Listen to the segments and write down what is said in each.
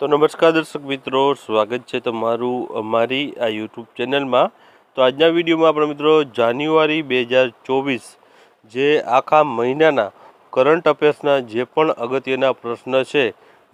તો નમસ્કાર દર્શક મિત્રો, સ્વાગત છે તમારું અમારી આ યુટ્યુબ ચેનલમાં. તો આજના વિડીયોમાં આપણે મિત્રો જાન્યુઆરી બે હજાર ચોવીસ, જે આખા મહિનાના કરંટ અફેર્સના જે પણ અગત્યના પ્રશ્ન છે,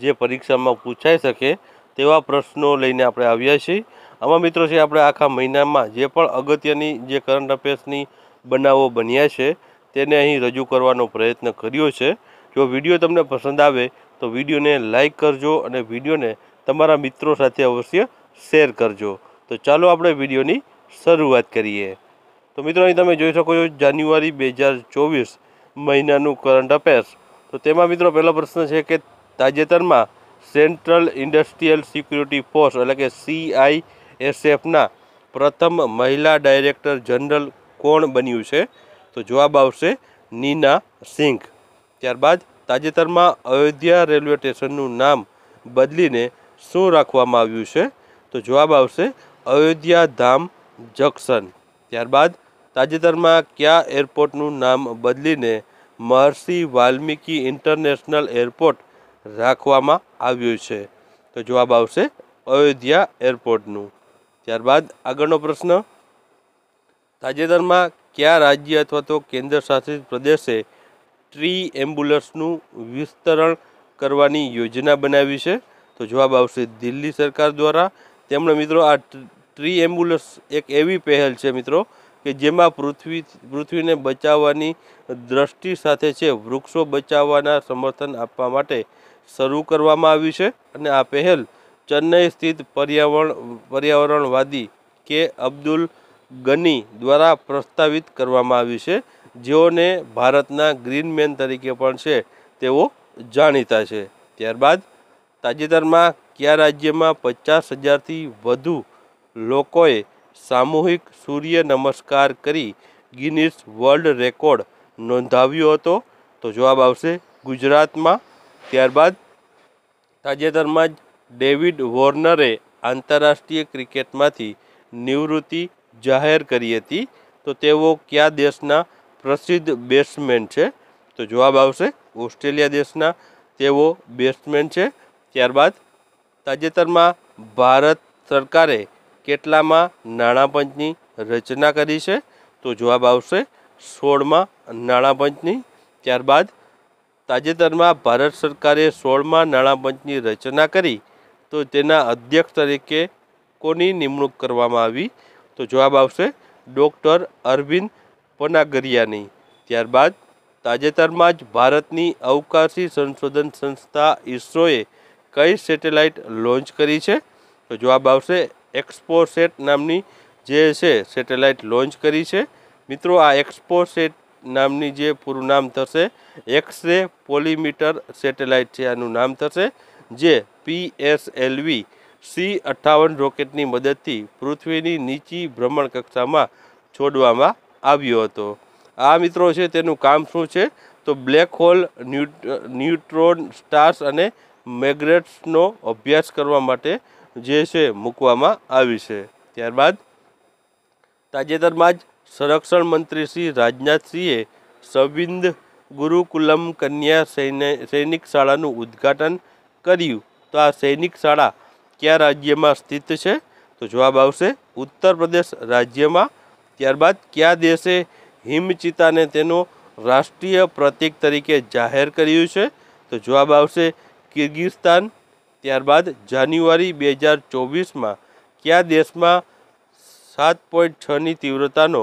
જે પરીક્ષામાં પૂછાઈ શકે તેવા પ્રશ્નો લઈને આપણે આવ્યા છીએ. આમાં મિત્રો છે આપણે આખા મહિનામાં જે પણ અગત્યની જે કરંટ અફેર્સની બનાવો બન્યા છે, તેને અહીં રજૂ કરવાનો પ્રયત્ન કર્યો છે. જો વીડિયો તમને પસંદ આવે તો વિડીયોને લાઇક કરજો અને વિડીયોને તમારા મિત્રો સાથે અવશ્ય શેર કરજો. તો ચાલો આપણે વિડીયોની શરૂઆત કરીએ. તો મિત્રો, અહીં તમે જોઈ શકો છો, જાન્યુઆરી બે હજાર ચોવીસ મહિનાનું કરંટ અફેર્સ તો તેમાં મિત્રો, પહેલો પ્રશ્ન છે કે તાજેતરમાં સેન્ટ્રલ ઇન્ડસ્ટ્રીયલ સિક્યુરિટી ફોર્સ એટલે કે સીઆઈએસએફના પ્રથમ મહિલા ડાયરેક્ટર જનરલ કોણ બન્યું છે? તો જવાબ આવશે નીના સિંઘ. ત્યારબાદ તાજેતરમાં અયોધ્યા રેલવે સ્ટેશનનું નામ બદલીને શું રાખવામાં આવ્યું છે? તો જવાબ આવશે અયોધ્યા ધામ જંકશન. ત્યારબાદ તાજેતરમાં કયા એરપોર્ટનું નામ બદલીને મહર્ષિ વાલ્મીકી ઇન્ટરનેશનલ એરપોર્ટ રાખવામાં આવ્યું છે? તો જવાબ આવશે અયોધ્યા એરપોર્ટનું. ત્યારબાદ આગળનો પ્રશ્ન. તાજેતરમાં કયા રાજ્ય અથવા તો કેન્દ્ર શાસિત પ્રદેશે ટ્રી એમ્બ્યુલન્સનું વિસ્તરણ કરવાની યોજના બનાવી છે. તો જવાબ આવશે દિલ્હી સરકાર દ્વારા. તેમણે મિત્રો આ ટ્રી એમ્બ્યુલન્સ એક એવી પહેલ છે મિત્રો કે જેમાં પૃથ્વી, પૃથ્વીને બચાવવાની દ્રષ્ટિ સાથે છે વૃક્ષો બચાવવાના સમર્થન આપવા માટે શરૂ કરવામાં આવી છે. અને આ પહેલ ચેન્નઈ સ્થિત પર્યાવરણ, પર્યાવરણવાદી કે અબ્દુલ ગની દ્વારા પ્રસ્તાવિત કરવામાં આવી છે. જેઓને ભારતના ગ્રીનમેન તરીકે પણ છે, તેઓ જાણીતા છે. ત્યારબાદ તાજેતરમાં કયા રાજ્યમાં પચાસ હજારથી વધુ લોકોએ સામૂહિક સૂર્ય નમસ્કાર કરી ગિનિસ વર્લ્ડ રેકોર્ડ નોંધાવ્યો હતો? તો જવાબ આવશે ગુજરાતમાં. ત્યારબાદ તાજેતરમાં જ ડેવિડ વોર્નરે આંતરરાષ્ટ્રીય ક્રિકેટમાંથી નિવૃત્તિ જાહેર કરી હતી. તો તેઓ કયા દેશના પ્રસિદ્ધ બેટ્સમેન છે. તો જવાબ આવશે ઓસ્ટ્રેલિયા દેશના તેઓ બેટ્સમેન છે. ત્યારબાદ તાજેતરમાં ભારત સરકારે કેટલામાં નાણાપંચની રચના કરી છે? તો જવાબ આવશે સોળમાં નાણાપંચની ત્યારબાદ તાજેતરમાં ભારત સરકારે સોળમાં નાણાપંચની રચના કરી. તો તેના અધ્યક્ષ તરીકે કોની નિમણૂક કરવામાં આવી? તો જવાબ આવશે ડૉક્ટર અરવિંદ પનાગરિયાની. ત્યારબાદ તાજેતરમાં જ ભારતની અવકાશી સંશોધન સંસ્થા ઇસરોએ કઈ સેટેલાઇટ લોન્ચ કરી છે? તો જવાબ આવશે એક્સપોસેટ નામની જે છે સેટેલાઇટ લોન્ચ કરી છે. મિત્રો, આ એક્સપોસેટ નામની જે પૂરું નામ થશે એક્સ રે પોલીમીટર સેટેલાઇટ છે, આનું નામ થશે, જે પીએસએલવી સી અઠ્ઠાવન રોકેટની મદદથી પૃથ્વીની નીચી ભ્રમણ કક્ષામાં છોડવામાં આવ્યો હતો. આ મિત્રો છે, તેનું કામ શું છે? તો બ્લેક હોલ ન્યુટ્રોન સ્ટાર્સ અને મેગ્નેટ્સનો અભ્યાસ કરવા માટે જે છે, મૂકવામાં આવી છે. ત્યારબાદ તાજેતરમાં જ સંરક્ષણ મંત્રી શ્રી રાજનાથસિંહે સવિંદ ગુરુકુલમ કન્યા સૈનિક શાળાનું ઉદ્ઘાટન કર્યું. તો આ સૈનિક શાળા કયા રાજ્યમાં સ્થિત છે? તો જવાબ આવશે ઉત્તર પ્રદેશ રાજ્યમાં ત્યારબાદ કયા દેશે હિમચિતાને તેનો રાષ્ટ્રીય પ્રતીક તરીકે જાહેર કર્યું છે? તો જવાબ આવશે કિર્ગિસ્તાન. ત્યારબાદ જાન્યુઆરી બે હજાર ચોવીસમાં કયા દેશમાં સાત પોઈન્ટ છની તીવ્રતાનો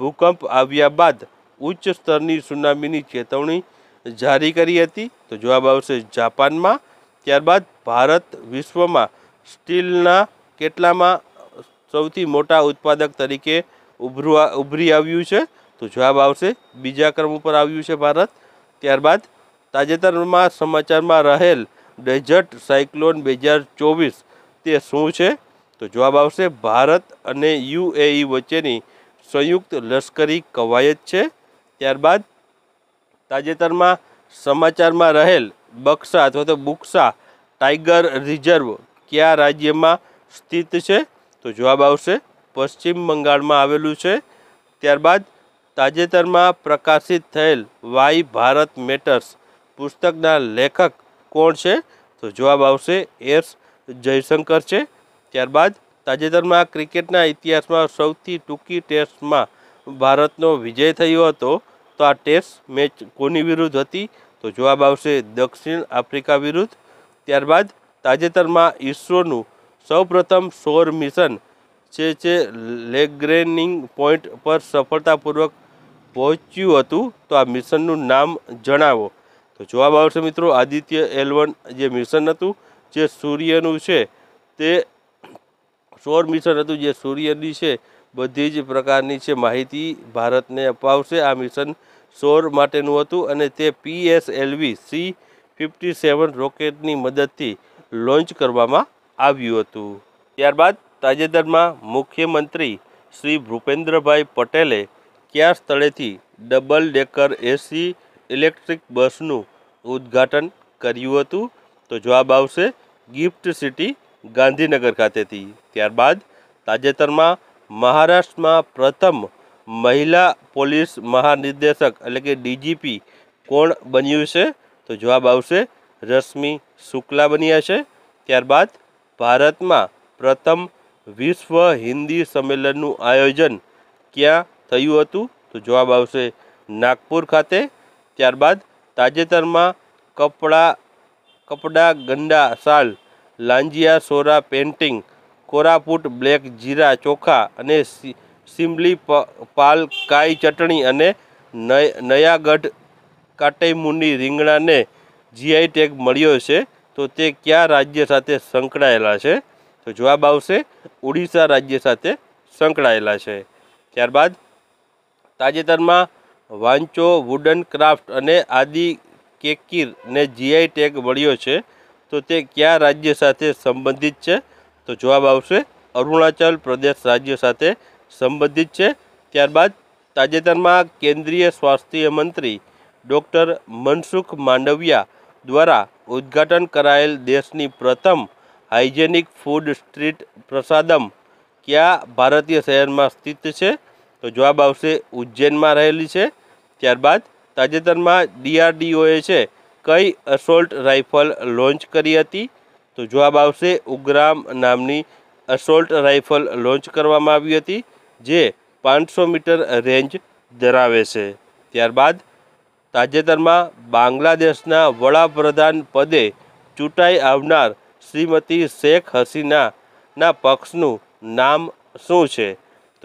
ભૂકંપ આવ્યા બાદ ઉચ્ચ સ્તરની સુનામીની ચેતવણી જારી કરી હતી? તો જવાબ આવશે જાપાનમાં. ત્યારબાદ ભારત વિશ્વમાં સ્ટીલના કેટલામાં સૌથી મોટા ઉત્પાદક તરીકે ઉભરવા ઉભરી આવ્યું છે, તો જવાબ આવશે, બીજા ક્રમ ઉપર આવ્યું છે ભારત. ત્યારબાદ તાજેતરમાં સમાચારમાં રહેલ ડેઝર્ટ સાયક્લોન બે હજાર ચોવીસ તે શું છે? તો જવાબ આવશે, ભારત અને યુએઈ વચ્ચેની સંયુક્ત લશ્કરી કવાયત છે. ત્યારબાદ તાજેતરમાં સમાચારમાં રહેલ બક્સા અથવા તો બુક્સા ટાઈગર રિઝર્વ કયા રાજ્યમાં સ્થિત છે? તો જવાબ આવશે પશ્ચિમ બંગાળમાં આવેલું છે. ત્યારબાદ તાજેતરમાં પ્રકાશિત થયેલ વાય ભારત મેટર્સ પુસ્તકના લેખક કોણ છે? તો જવાબ આવશે એસ જયશંકર છે. ત્યારબાદ તાજેતરમાં ક્રિકેટના ઇતિહાસમાં સૌથી ટૂંકી ટેસ્ટમાં ભારતનો વિજય થયો હતો. તો આ ટેસ્ટ મેચ કોની વિરુદ્ધ હતી? તો જવાબ આવશે દક્ષિણ આફ્રિકા વિરુદ્ધ. ત્યારબાદ તાજેતરમાં ઈસરોનું સૌપ્રથમ સૌર મિશન જે છે લેગ્રેનિંગ પોઈન્ટ પર સફળતાપૂર્વક પહોંચ્યું હતું, તો આ મિશનનું નામ જણાવો. તો જવાબ આવશે મિત્રો, આદિત્ય એલ જે મિશન હતું, જે સૂર્યનું છે, તે સૌર મિશન હતું, જે સૂર્યની છે, બધી જ પ્રકારની છે માહિતી ભારતને અપાવશે. આ મિશન સૌર માટેનું હતું અને તે પીએસએલવી સી ફિફ્ટી સેવન રોકેટની મદદથી લોન્ચ કરવામાં આવ્યું હતું. ત્યારબાદ તાજેતરમાં મુખ્યમંત્રી શ્રી ભૂપેન્દ્રભાઈ પટેલે કયા સ્થળેથી ડબલ ડેકર એસી ઇલેક્ટ્રિક બસનું ઉદ્ઘાટન કર્યું હતું? તો જવાબ આવશે ગિફ્ટ સિટી ગાંધીનગર ખાતેથી. ત્યારબાદ તાજેતરમાં મહારાષ્ટ્રમાં પ્રથમ મહિલા પોલીસ મહાનિર્દેશક એટલે કે ડીજીપી કોણ બન્યું છે? તો જવાબ આવશે રશ્મિ શુક્લા બન્યા છે. ત્યારબાદ ભારતમાં પ્રથમ વિશ્વ હિન્દી સંમેલનનું આયોજન ક્યાં થયું હતું? તો જવાબ આવશે નાગપુર ખાતે. ત્યારબાદ તાજેતરમાં કપડા કપડા ગંડા શાલ લાંજિયા સોરા પેન્ટિંગ કોરાપુટ બ્લેક જીરા ચોખા અને સિમલી પાલ કાઈ ચટણી અને નય- નયાગઢ કાટેમુની રીંગણાને જીઆઈ ટેગ મળ્યો છે. તો તે કયા રાજ્ય સાથે સંકળાયેલા છે? તો જવાબ આવશે ઓડિશા રાજ્ય સાથે સંકળાયેલા છે. ત્યારબાદ તાજેતરમાં વાંચો વુડન ક્રાફ્ટ અને આદિ કેકીરને જીઆઈ ટેગ મળ્યો છે. તો તે કયા રાજ્ય સાથે સંબંધિત છે? તો જવાબ આવશે અરુણાચલ પ્રદેશ રાજ્ય સાથે સંબંધિત છે. ત્યારબાદ તાજેતરમાં કેન્દ્રીય સ્વાસ્થ્ય મંત્રી ડૉક્ટર મનસુખ માંડવિયા દ્વારા ઉદ્ઘાટન કરાયેલ દેશની પ્રથમ હાઇજેનિક ફૂડ સ્ટ્રીટ પ્રસાદમ કયા ભારતીય શહેરમાં સ્થિત છે? તો જવાબ આવશે ઉજ્જૈનમાં રહેલી છે. ત્યારબાદ તાજેતરમાં ડીઆરડીઓએ છે, કઈ અસોલ્ટ રાઇફલ લોન્ચ કરી હતી? તો જવાબ આવશે ઉગ્રામ નામની અસોલ્ટ રાઇફલ લોન્ચ કરવામાં આવી હતી, જે પાંચસો મીટર રેન્જ ધરાવે છે. ત્યારબાદ તાજેતરમાં બાંગ્લાદેશના વડાપ્રધાન પદે ચૂંટાઈ આવનાર શ્રીમતી શેખ હસીનાના પક્ષનું નામ શું છે?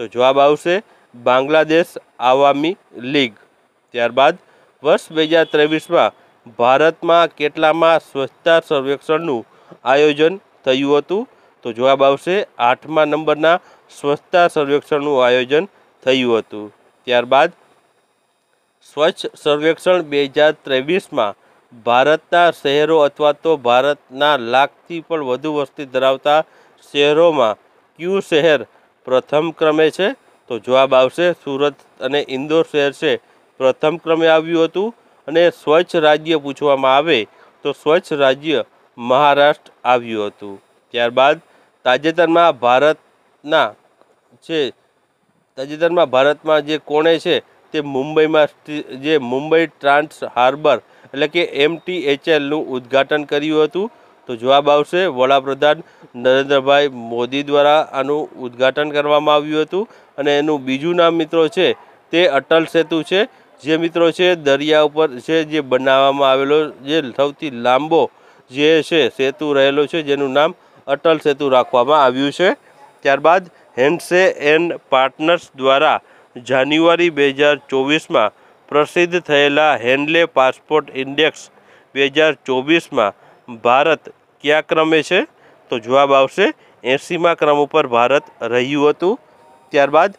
તો જવાબ આવશે બાંગ્લાદેશ આવામી લીગ. ત્યારબાદ વર્ષ બે હજાર ત્રેવીસમાં ભારતમાં કેટલામાં સ્વચ્છતા સર્વેક્ષણનું આયોજન થયું હતું? તો જવાબ આવશે આઠમા નંબરના સ્વચ્છતા સર્વેક્ષણનું આયોજન થયું હતું. ત્યારબાદ સ્વચ્છ સર્વેક્ષણ બે હજાર ત્રેવીસમાં ભારતના શહેરો અથવા તો ભારતના લાખથી પણ વધુ વસ્તી ધરાવતા શહેરોમાં કયું શહેર પ્રથમ ક્રમે છે? તો જવાબ આવશે સુરત અને ઇન્દોર શહેર છે. પ્રથમ ક્રમે આવ્યું હતું અને સ્વચ્છ રાજ્ય પૂછવામાં આવે તો સ્વચ્છ રાજ્ય મહારાષ્ટ્ર આવ્યું હતું. ત્યારબાદ તાજેતરમાં ભારતના છે તાજેતરમાં ભારતમાં જે કોણે છે તે મુંબઈમાં જે મુંબઈ ટ્રાન્સ હાર્બર એટલે કે એમટીએચએલનું ઉદ્ઘાટન કર્યું હતું. તો જવાબ આવશે, વડાપ્રધાન નરેન્દ્રભાઈ મોદી દ્વારા આનું ઉદ્ઘાટન કરવામાં આવ્યું હતું. અને એનું બીજું નામ મિત્રો છે, તે અટલ સેતુ છે. જે મિત્રો છે, દરિયા ઉપર છે, જે બનાવવામાં આવેલો, જે સૌથી લાંબો જે છે, સેતુ રહેલો છે, જેનું નામ અટલ સેતુ રાખવામાં આવ્યું છે. ત્યારબાદ હેન્ડસે એન્ડ પાર્ટનર્સ દ્વારા જાન્યુઆરી બે હજાર ચોવીસમાં પ્રસિદ્ધ થયેલા હેન્ડલે પાસપોર્ટ ઇન્ડેક્સ બે હજાર ચોવીસમાં ભારત કયા ક્રમે છે? તો જવાબ આવશે એંસીમાં ક્રમ ઉપર ભારત રહ્યું હતું. ત્યારબાદ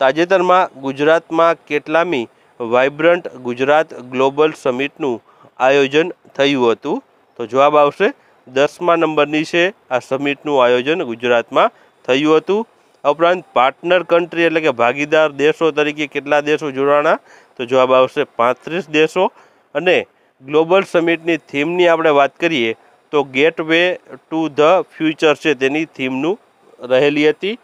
તાજેતરમાં ગુજરાતમાં કેટલામી વાઇબ્રન્ટ ગુજરાત ગ્લોબલ સમિટનું આયોજન થયું હતું. તો જવાબ આવશે દસમા નંબરની છે આ સમિટનું આયોજન ગુજરાતમાં થયું હતું. ઉપરાંત પાર્ટનર કન્ટ્રી એટલે કે ભાગીદાર દેશો તરીકે કેટલા દેશો જોડાણા? તો જવાબ આવશે પાંત્રીસ દેશો. અને ગ્લોબલ સમિટની થીમની આપણે વાત કરીએ તો gateway to the future છે તેની થીમનું રહેલી હતી.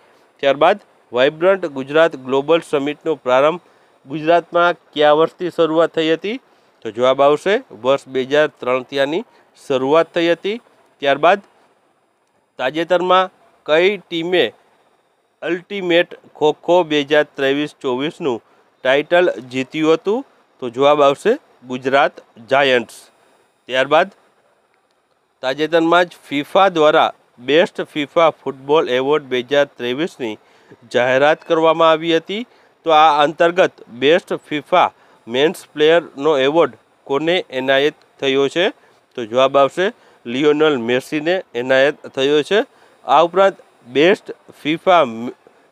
ત્યારબાદ વાઇબ્રન્ટ ગુજરાત ગ્લોબલ સમિટનો પ્રારંભ ગુજરાતમાં કયા વર્ષથી શરૂઆત થઈ હતી? તો જવાબ આવશે વર્ષ બે હજાર ત્રણથી આની શરૂઆત થઈ હતી. ત્યારબાદ તાજેતરમાં કઈ ટીમે અલ્ટિમેટ ખોખો બે હજાર ત્રેવીસ ચોવીસનું ટાઇટલ જીત્યું હતું, તો જવાબ આવશે ગુજરાત જાયન્ટ્સ. ત્યારબાદ તાજેતરમાં જ ફિફા દ્વારા બેસ્ટ ફિફા ફૂટબોલ એવોર્ડ બે હજાર ત્રેવીસની જાહેરાત કરવામાં આવી હતી. તો આ અંતર્ગત બેસ્ટ ફિફા મેન્સ પ્લેયરનો એવોર્ડ કોને એનાયત થયો છે? તો જવાબ આવશે લિયોનલ મેસીને એનાયત થયો છે. આ ઉપરાંત બેસ્ટ ફિફા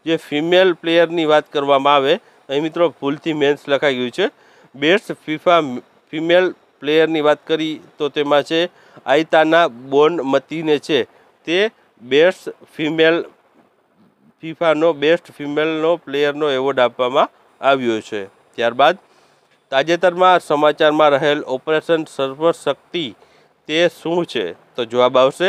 જે ફિમેલ પ્લેયરની વાત કરવામાં આવે અહીં મિત્રો ભૂલથી મેન્સ લખાઈ ગયું છે. બેસ્ટ ફિફા ફિમેલ પ્લેયરની વાત કરી તો તેમાં છે આયતાના બોન મતીને છે. તે બેસ્ટ ફિમેલ ફિફાનો બેસ્ટ ફિમેલનો પ્લેયરનો એવોર્ડ આપવામાં આવ્યો છે. ત્યારબાદ તાજેતરમાં સમાચારમાં રહેલ ઓપરેશન સર્વશક્તિ તે શું છે? તો જવાબ આવશે,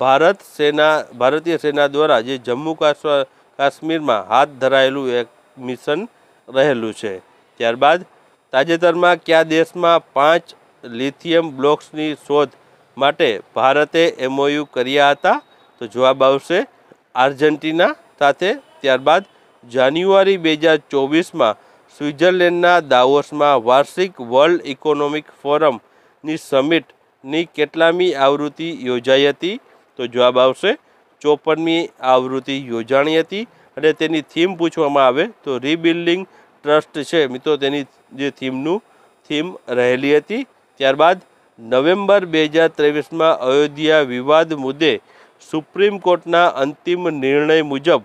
ભારત સેના, ભારતીય સેના દ્વારા જે જમ્મુ કાશ્મીર કાશ્મીરમાં હાથ ધરાયેલું એક મિશન રહેલું છે. ત્યારબાદ તાજેતરમાં કયા દેશમાં પાંચ લિથિયમ બ્લોક્સની શોધ માટે ભારતે એમઓયુ કર્યા હતા? તો જવાબ આવશે આર્જેન્ટિના સાથે. ત્યારબાદ જાન્યુઆરી બે હજાર ચોવીસમાં સ્વિટ્ઝરલેન્ડના દાવોસમાં વાર્ષિક વર્લ્ડ ઇકોનોમિક ફોરમની સમિટની કેટલામી આવૃત્તિ યોજાઈ હતી? તો જવાબ આવશે ચોપનમી આવૃત્તિ યોજાણી હતી. અને તેની થીમ પૂછવામાં આવે તો રીબિલ્ડિંગ ટ્રસ્ટ છે. મિત્રો, તેની જે થીમનું થીમ રહેલી હતી. ત્યારબાદ નવેમ્બર બે હજાર ત્રેવીસમાં અયોધ્યા વિવાદ મુદ્દે સુપ્રીમ કોર્ટના અંતિમ નિર્ણય મુજબ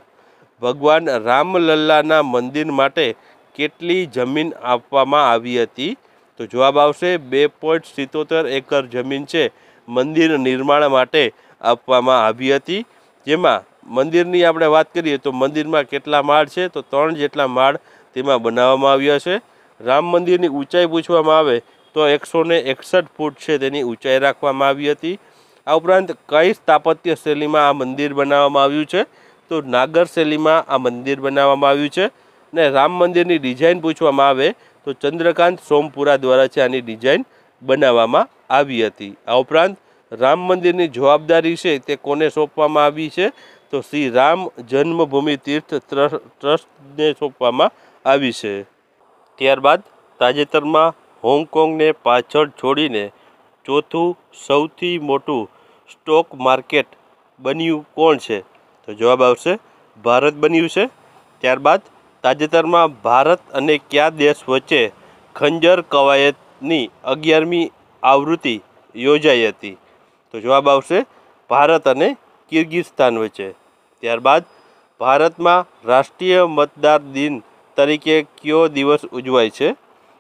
ભગવાન રામલલ્લાના મંદિર માટે કેટલી જમીન આપવામાં આવી હતી? તો જવાબ આવશે, બે પોઈન્ટ સિત્તોતેર એકર જમીન છે મંદિર નિર્માણ માટે આપવામાં આવી હતી. જેમાં મંદિરની આપણે વાત કરીએ તો મંદિરમાં કેટલા માળ છે? તો ત્રણ જેટલા માળ તેમાં બનાવવામાં આવ્યા છે. રામ મંદિરની ઊંચાઈ પૂછવામાં આવે તો એકસો એકસઠ ફૂટ છે તેની ઊંચાઈ રાખવામાં આવી હતી. આ ઉપરાંત કઈ સ્થાપત્ય શૈલીમાં આ મંદિર બનાવવામાં આવ્યું છે? તો નાગર શૈલીમાં આ મંદિર બનાવવામાં આવ્યું છે. ને રામ મંદિરની ડિઝાઇન પૂછવામાં આવે તો ચંદ્રકાંત સોમપુરા દ્વારા છે આની ડિઝાઇન બનાવવામાં આવી હતી. આ ઉપરાંત રામ મંદિરની જવાબદારી છે તે કોને સોંપવામાં આવી છે? તો શ્રી રામ જન્મભૂમિ તીર્થ ટ્રસ્ટને સોંપવામાં આવી છે. ત્યારબાદ તાજેતરમાં હોંગકોંગને પાછળ છોડીને ચોથું સૌથી મોટું સ્ટોક માર્કેટ બન્યું કોણ છે? તો જવાબ આવશે, ભારત બન્યું છે. ત્યારબાદ તાજેતરમાં ભારત અને કયા દેશ વચ્ચે ખંજર કવાયતની અગિયારમી આવૃત્તિ યોજાઈ હતી? તો જવાબ આવશે, ભારત અને કિર્ગિસ્તાન વચ્ચે ત્યારબાદ ભારતમાં રાષ્ટ્રીય મતદાર દિન તરીકે કયો દિવસ ઉજવાય છે?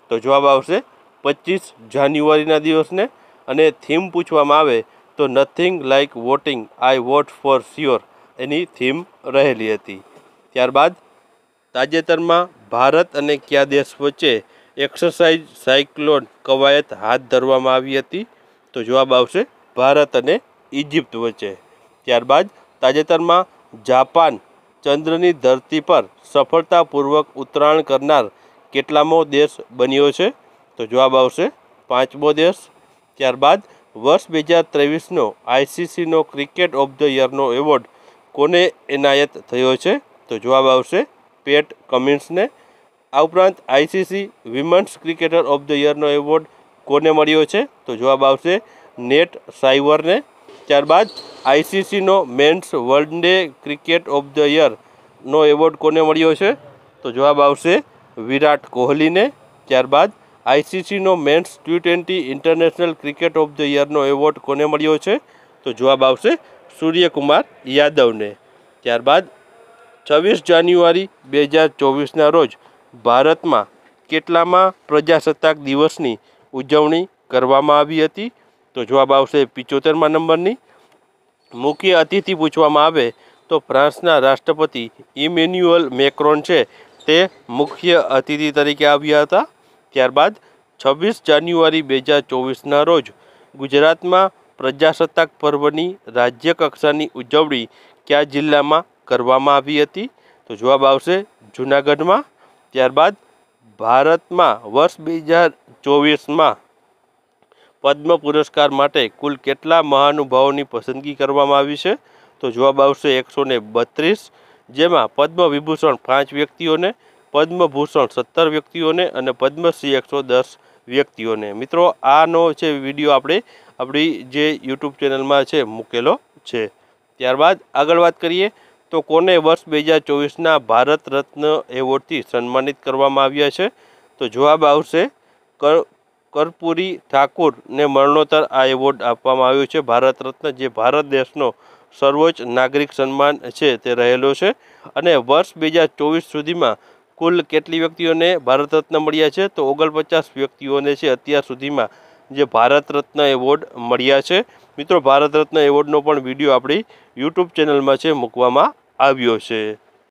તો જવાબ આવશે પચીસ જાન્યુઆરીના દિવસને અને થીમ પૂછવામાં આવે તો nothing like voting I vote for sure any theme રહેલી હતી. ત્યારબાદ તાજેતરમાં ભારત અને કયા દેશ વચ્ચે એક્સરસાઇઝ સાયક્લોન કવાયત હાથ ધરવામાં આવી હતી? તો જવાબ આવશે ભારત અને ઇજિપ્ત વચ્ચે. ત્યારબાદ તાજેતરમાં જાપાન ચંદ્રની ધરતી પર સફળતાપૂર્વક ઉતરાણ કરનાર કેટલામો દેશ બન્યો છે? તો જવાબ આવશે પાંચમો દેશ. ત્યારબાદ વર્ષ બે હજાર ત્રેવીસનો આઈસીસીનો ક્રિકેટ ઓફ ધ યરનો એવોર્ડ કોને એનાયત થયો છે? તો જવાબ આવશે પેટ કમિન્સને. આ ઉપરાંત ICC women's cricketer of the યરનો award કોને મળ્યો છે? તો જવાબ આવશે નેટ સાઇવરને ત્યારબાદ ICC men's world day cricket of the યરનો award કોને મળ્યો છે? તો જવાબ આવશે વિરાટ કોહલીને. ત્યારબાદ ICC men's T twenty international cricket of the યરનો award કોને મળ્યો છે? તો જવાબ આવશે સૂર્યકુમાર યાદવને. ત્યારબાદ છવ્વીસ જાન્યુઆરી બે હજાર ચોવીસના રોજ ભારતમાં કેટલામાં પ્રજાસત્તાક દિવસની ઉજવણી કરવામાં આવી હતી? તો જવાબ આવશે પિચોતેરમાં નંબરની. મુખ્ય અતિથિ પૂછવામાં આવે તો ફ્રાન્સના રાષ્ટ્રપતિ ઇમેન્યુઅલ મેક્રોન છે. તે મુખ્ય અતિથિ તરીકે આવ્યા હતા. ત્યારબાદ છવ્વીસ જાન્યુઆરી બે હજાર ચોવીસના રોજ ગુજરાતમાં પ્રજાસત્તાક પર્વની રાજ્ય કક્ષાની ઉજવણી કયા જિલ્લામાં કરવામાં આવી હતી? તો જવાબ આવશે જૂનાગઢમાં. ત્યારબાદ ભારતમાં વર્ષ બે હજાર ચોવીસમાં પદ્મ પુરસ્કાર માટે કુલ કેટલા મહાનુભાવોની પસંદગી કરવામાં આવી છે? તો જવાબ આવશે એકસો ને બત્રીસ, જેમાં પદ્મ વિભૂષણ પાંચ વ્યક્તિઓને પદ્મભૂષણ સત્તર વ્યક્તિઓને અને પદ્મશ્રી એકસો દસ વ્યક્તિઓને. મિત્રો, આનો છે વીડિયો આપણે, આપણી જે યુટ્યુબ ચેનલમાં છે, મૂકેલો છે. ત્યારબાદ આગળ વાત કરીએ, તો કોને વર્ષ બે હજાર ચોવીસના ભારત રત્ન એવોર્ડથી સન્માનિત કરવામાં આવ્યા છે? તો જવાબ આવશે કર્પૂરી ઠાકુરને મરણોત્તર આ એવોર્ડ આપવામાં આવ્યો છે. ભારત રત્ન, જે ભારત દેશનો સર્વોચ્ચ નાગરિક સન્માન છે તે રહેલો છે. અને વર્ષ બે હજાર ચોવીસ સુધીમાં કુલ કેટલી વ્યક્તિઓને ભારત રત્ન મળ્યા છે? તો ઓગણપચાસ વ્યક્તિઓને છે અત્યાર સુધીમાં જે ભારત રત્ન એવોર્ડ મળ્યા છે. મિત્રો, ભારત રત્ન એવોર્ડનો પણ વીડિયો આપણી યુટ્યુબ ચેનલમાં છે, મૂકવામાં આવ્યો છે.